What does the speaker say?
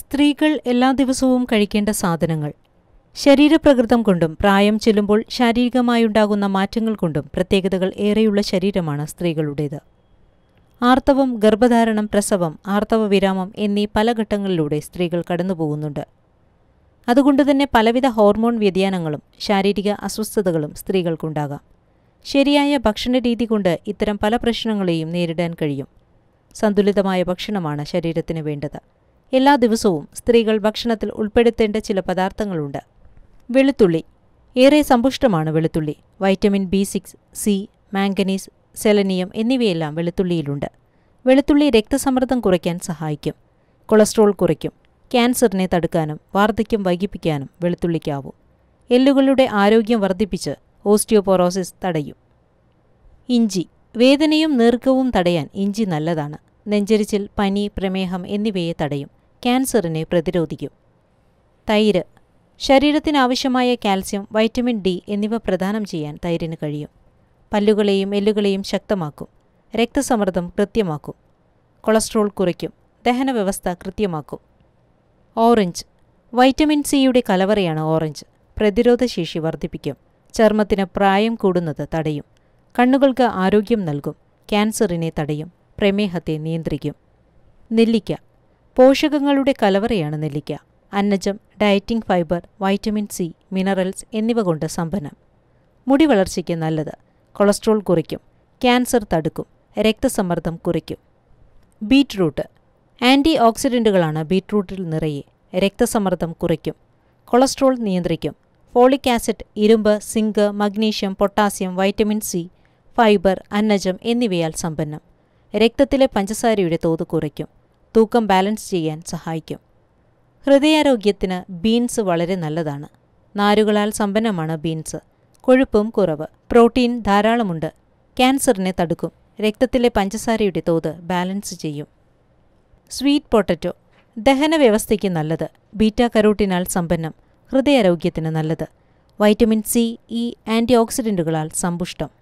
സ്ത്രീകൾ എല്ലാ ദിവസവും കഴിക്കേണ്ട സാധനങ്ങൾ. ശരീരപ്രകൃതം കൊണ്ടും പ്രായം ചെല്ലുമ്പോൾ ശാരീരികമായുണ്ടാകുന്ന മാറ്റങ്ങൾ കൊണ്ടും പ്രത്യേകതകൾ ഏറെയുള്ള ശരീരമാണ് സ്ത്രീകളുടേത്. ആർത്തവം ഗർഭധാരണം പ്രസവം ആർത്തവ വിരാമം എന്നീ പല ഘട്ടങ്ങളിലൂടെ സ്ത്രീകൾ കടന്നുപോകുന്നുണ്ട്. അതുകൊണ്ടുതന്നെ പലവിധ ഹോർമോൺ വ്യതിയാനങ്ങളും ശാരീരിക അസ്വസ്ഥതകളും സ്ത്രീകൾക്കുണ്ടാകാം. ശരിയായ ഭക്ഷണ രീതി കൊണ്ട് ഇത്തരം പല പ്രശ്നങ്ങളെയും നേരിടാൻ കഴിയും. സന്തുലിതമായ ഭക്ഷണമാണ് ശരീരത്തിന് വേണ്ടത്. എല്ലാ ദിവസവും സ്ത്രീകൾ ഭക്ഷണത്തിൽ ഉൾപ്പെടുത്തേണ്ട ചില പദാർത്ഥങ്ങളുണ്ട്. വെളുത്തുള്ളി. ഏറെ സമ്പുഷ്ടമാണ് വെളുത്തുള്ളി. Vitamin B six C manganese selenium എന്നിവയെല്ലാം വെളുത്തുള്ളിയിലുണ്ട്. വെളുത്തുള്ളി രക്തസമ്മർദ്ദം കുറയ്ക്കാൻ സഹായിക്കും. കൊളസ്ട്രോൾ കുറയ്ക്കും. ക്യാൻസറിനെ തടുക്കാനും വാർദ്ധക്യം വൈകിപ്പിക്കാനും വെളുത്തുള്ളിക്കാവും. എല്ലുകളുടെ ആരോഗ്യം വർദ്ധിപ്പിച്ച് ഓസ്റ്റിയോപോറോസിസ് തടയും. ഇഞ്ചി. വേദനയും നീർക്കവും തടയാൻ ഇഞ്ചി നല്ലതാണ്. നെഞ്ചരിച്ചിൽ പനി പ്രമേഹം എന്നിവയെ തടയും. ക്യാൻസറിനെ പ്രതിരോധിക്കും. തൈര് ശരീരത്തിനാവശ്യമായ കാൽസ്യം വൈറ്റമിൻ ഡി എന്നിവ പ്രദാനം ചെയ്യാൻ തൈരിന് കഴിയും. പല്ലുകളെയും എല്ലുകളെയും ശക്തമാക്കും. രക്തസമ്മർദ്ദം കൃത്യമാക്കും. കൊളസ്ട്രോൾ കുറയ്ക്കും. ദഹന വ്യവസ്ഥ കൃത്യമാക്കും. ഓറഞ്ച് വൈറ്റമിൻ സിയുടെ കലവറയാണ് ഓറഞ്ച്. പ്രതിരോധശേഷി വർദ്ധിപ്പിക്കും. ചർമ്മത്തിന് പ്രായം കൂടുന്നത് തടയും. കണ്ണുകൾക്ക് ആരോഗ്യം നൽകും. ക്യാൻസറിനെ തടയും. പ്രമേഹത്തെ നിയന്ത്രിക്കും. നെല്ലിക്ക പോഷകങ്ങളുടെ കലവറയാണ് നെല്ലിക്ക അന്നജം dieting fibre vitamin C minerals എന്നിവ കൊണ്ട് സമ്പന്നം. മുടി വളർച്ചയ്ക്ക് നല്ലത്. കൊളസ്ട്രോൾ കുറയ്ക്കും. ക്യാൻസർ തടുക്കും. രക്തസമ്മർദ്ദം കുറയ്ക്കും. ബീറ്റ്റൂട്ട്. ആന്റി ഓക്സിഡന്റുകളാണ് ബീറ്റ്റൂട്ടിൽ നിറയെ. രക്തസമ്മർദ്ദം കുറയ്ക്കും. കൊളസ്ട്രോൾ നിയന്ത്രിക്കും. ഫോളിക് ആസിഡ് ഇരുമ്പ് zinc magnesium potassium vitamin C fibre അന്നജം എന്നിവയാൽ സമ്പന്നം. രക്തത്തിലെ പഞ്ചസാരയുടെ തോത് കുറയ്ക്കും. തൂക്കം ബാലൻസ് ചെയ്യാൻ സഹായിക്കും. ഹൃദയാരോഗ്യത്തിന് ബീൻസ് വളരെ നല്ലതാണ്. നാരുകളാൽ സമ്പന്നമാണ് ബീൻസ്. കൊഴുപ്പും കുറവ്. പ്രോട്ടീൻ ധാരാളമുണ്ട്. ക്യാൻസറിനെ തടുക്കും. രക്തത്തിലെ പഞ്ചസാരയുടെ തോത് ബാലൻസ് ചെയ്യും. Sweet potato. ദഹന വ്യവസ്ഥയ്ക്ക് നല്ലത്. ബീറ്റ കരോട്ടിനാൽ സമ്പന്നം. ഹൃദയാരോഗ്യത്തിന് നല്ലത്. വൈറ്റമിൻ സി ഇ ആന്റി ഓക്സിഡന്റുകളാൽ സമ്പുഷ്ടം.